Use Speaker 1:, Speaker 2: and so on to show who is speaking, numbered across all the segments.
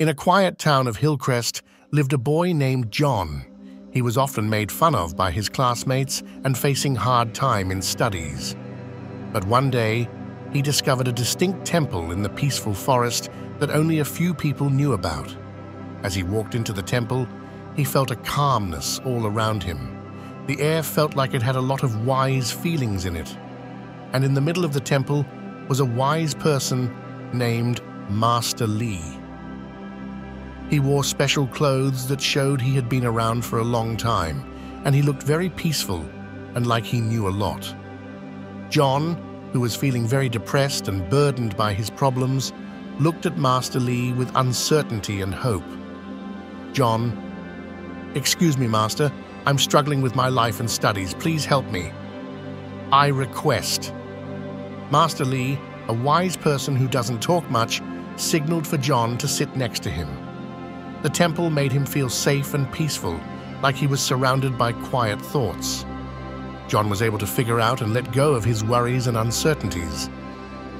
Speaker 1: In a quiet town of Hillcrest lived a boy named John. He was often made fun of by his classmates and facing hard time in studies. But one day, he discovered a distinct temple in the peaceful forest that only a few people knew about. As he walked into the temple, he felt a calmness all around him. The air felt like it had a lot of wise feelings in it. And in the middle of the temple was a wise person named Master Li. He wore special clothes that showed he had been around for a long time, and he looked very peaceful and like he knew a lot. John, who was feeling very depressed and burdened by his problems, looked at Master Li with uncertainty and hope. John, excuse me, Master, I'm struggling with my life and studies. Please help me. I request. Master Li, a wise person who doesn't talk much, signaled for John to sit next to him. The temple made him feel safe and peaceful, like he was surrounded by quiet thoughts. John was able to figure out and let go of his worries and uncertainties.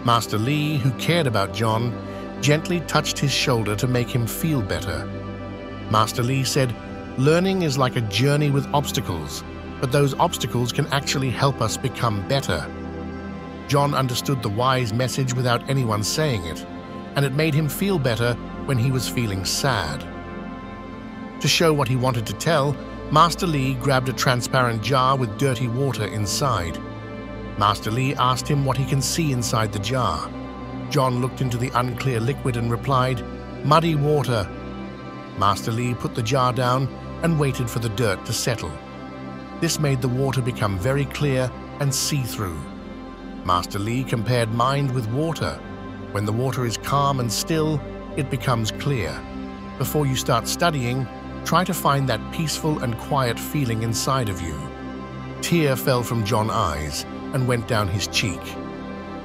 Speaker 1: Master Li, who cared about John, gently touched his shoulder to make him feel better. Master Li said, Learning is like a journey with obstacles, but those obstacles can actually help us become better. John understood the wise message without anyone saying it, and it made him feel better when he was feeling sad. To show what he wanted to tell, Master Li grabbed a transparent jar with dirty water inside. Master Li asked him what he can see inside the jar. John looked into the unclear liquid and replied, Muddy water. Master Li put the jar down and waited for the dirt to settle. This made the water become very clear and see-through. Master Li compared mind with water. When the water is calm and still, it becomes clear. Before you start studying, try to find that peaceful and quiet feeling inside of you. Tear fell from John's eyes and went down his cheek.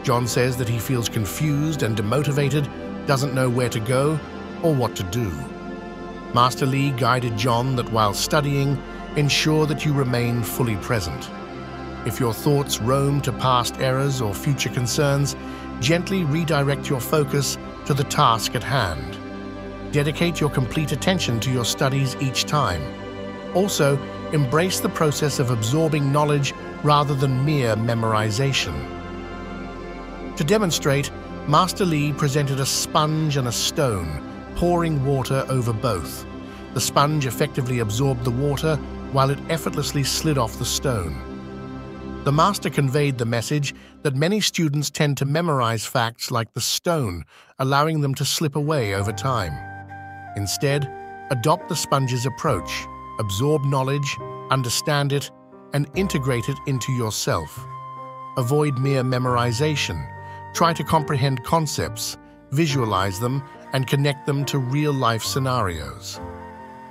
Speaker 1: John says that he feels confused and demotivated, doesn't know where to go or what to do. Master Li guided John that while studying, ensure that you remain fully present. If your thoughts roam to past errors or future concerns, gently redirect your focus to the task at hand. Dedicate your complete attention to your studies each time. Also, embrace the process of absorbing knowledge rather than mere memorization. To demonstrate, Master Li presented a sponge and a stone, pouring water over both. The sponge effectively absorbed the water while it effortlessly slid off the stone. The master conveyed the message that many students tend to memorize facts like the stone, allowing them to slip away over time. Instead, adopt the sponge's approach, absorb knowledge, understand it, and integrate it into yourself. Avoid mere memorization. Try to comprehend concepts, visualize them, and connect them to real-life scenarios.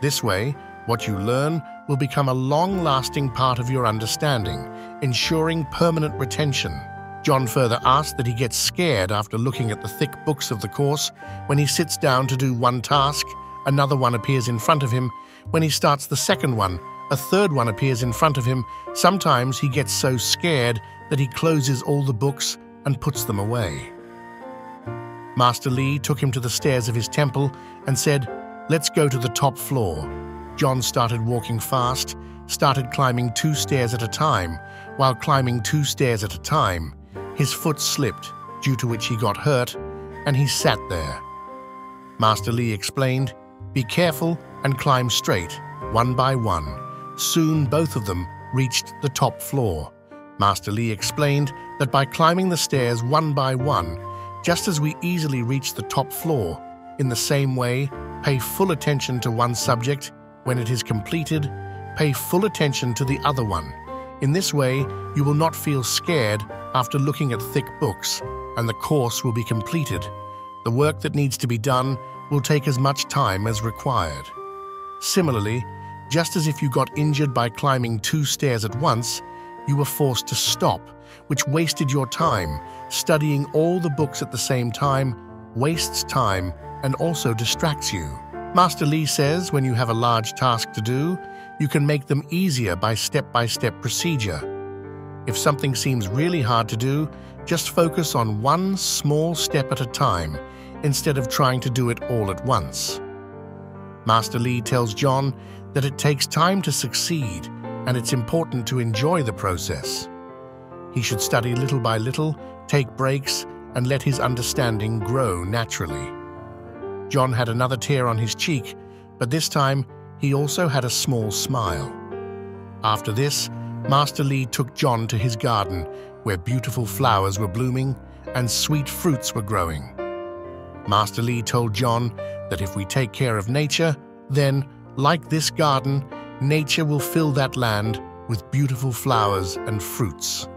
Speaker 1: This way, what you learn will become a long-lasting part of your understanding, ensuring permanent retention. John further asked that he gets scared after looking at the thick books of the course. When he sits down to do one task, another one appears in front of him. When he starts the second one, a third one appears in front of him. Sometimes he gets so scared that he closes all the books and puts them away. Master Li took him to the stairs of his temple and said, Let's go to the top floor. John started walking fast, started climbing two stairs at a time. While climbing two stairs at a time, his foot slipped, due to which he got hurt, and he sat there. Master Li explained, Be careful and climb straight, one by one. Soon both of them reached the top floor. Master Li explained that by climbing the stairs one by one, just as we easily reach the top floor, in the same way, pay full attention to one subject. When it is completed, pay full attention to the other one. In this way, you will not feel scared after looking at thick books, and the course will be completed. The work that needs to be done will take as much time as required. Similarly, just as if you got injured by climbing two stairs at once, you were forced to stop, which wasted your time. Studying all the books at the same time wastes time and also distracts you. Master Li says when you have a large task to do, you can make them easier by step-by-step -step procedure. If something seems really hard to do, just focus on one small step at a time. instead of trying to do it all at once. Master Li tells John that it takes time to succeed and it's important to enjoy the process. He should study little by little, take breaks, and let his understanding grow naturally. John had another tear on his cheek, but this time he also had a small smile. After this, Master Li took John to his garden, where beautiful flowers were blooming and sweet fruits were growing. Master Li told John that if we take care of nature, then, like this garden, nature will fill that land with beautiful flowers and fruits.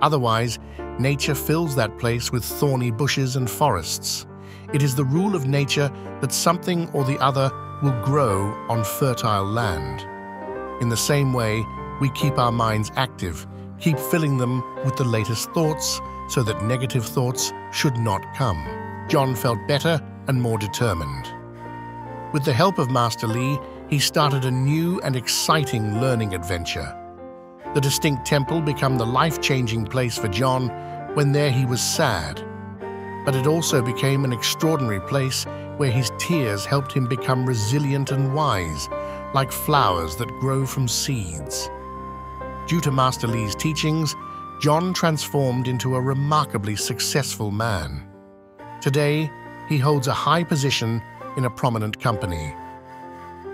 Speaker 1: Otherwise, nature fills that place with thorny bushes and forests. It is the rule of nature that something or the other will grow on fertile land. In the same way, we keep our minds active, keep filling them with the latest thoughts so that negative thoughts should not come. John felt better and more determined. With the help of Master Li, he started a new and exciting learning adventure. The distinct temple became the life-changing place for John when there he was sad. But it also became an extraordinary place where his tears helped him become resilient and wise, like flowers that grow from seeds. Due to Master Li's teachings, John transformed into a remarkably successful man. Today, he holds a high position in a prominent company.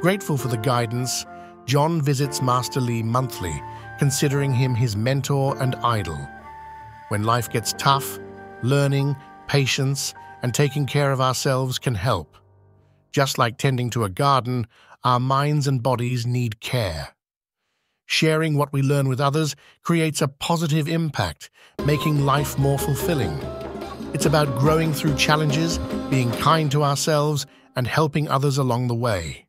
Speaker 1: Grateful for the guidance, John visits Master Li monthly, considering him his mentor and idol. When life gets tough, learning, patience, and taking care of ourselves can help. Just like tending to a garden, our minds and bodies need care. Sharing what we learn with others creates a positive impact, making life more fulfilling. It's about growing through challenges, being kind to ourselves, and helping others along the way.